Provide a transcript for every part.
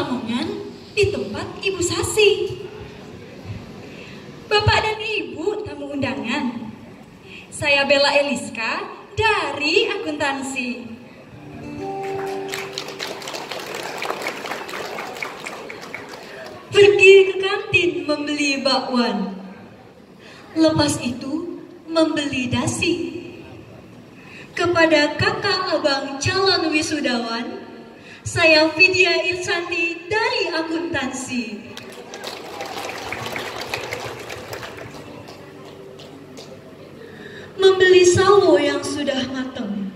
Lamongan di tempat Ibu Sasi. Bapak dan Ibu tamu undangan. Saya Bella Eliska dari akuntansi. Pergi ke kantin membeli bakwan. Lepas itu membeli dasi. Kepada kakak abang calon wisudawan, saya Vidya Irsanti dari akuntansi. Membeli sawo yang sudah matang.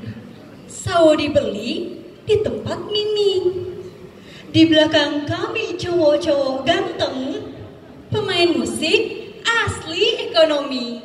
Sawo dibeli di tempat Mimi. Di belakang kami cowok-cowok ganteng, pemain musik asli ekonomi.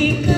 You.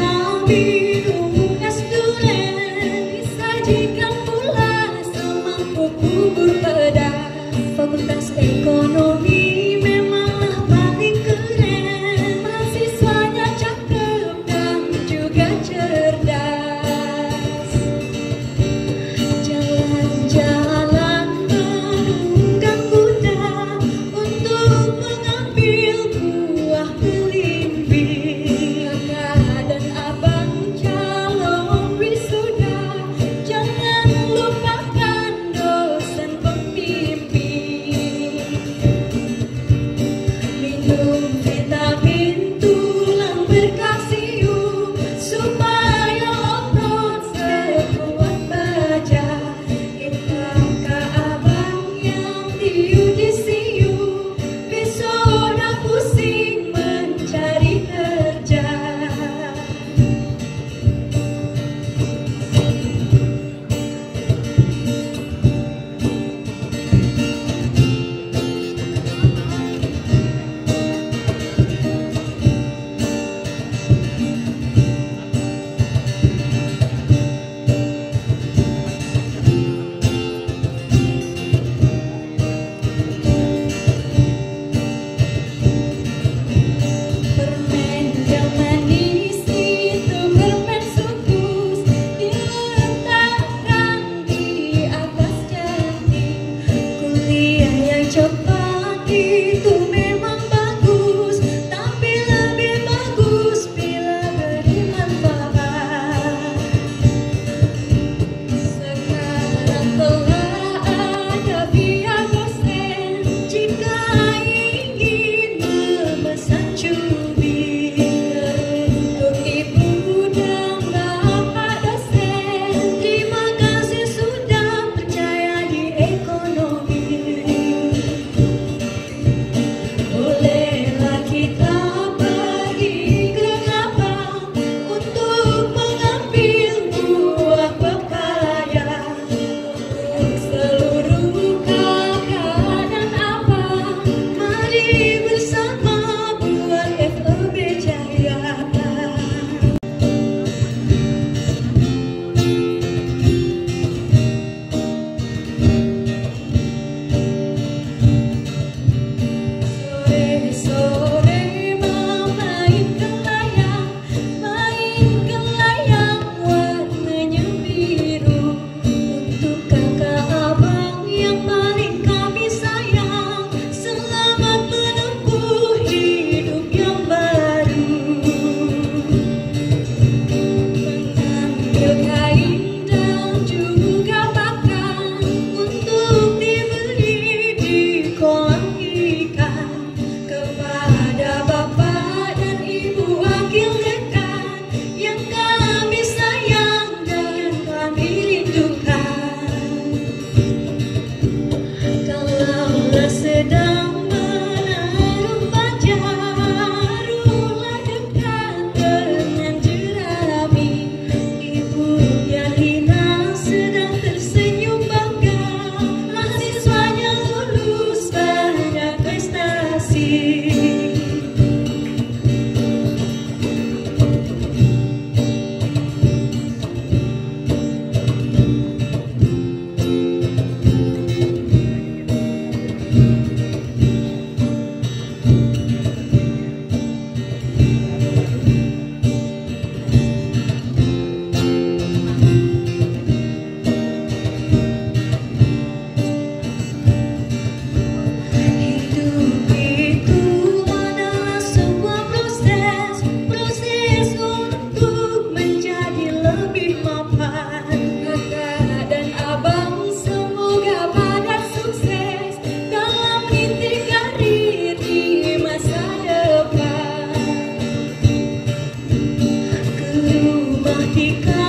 一个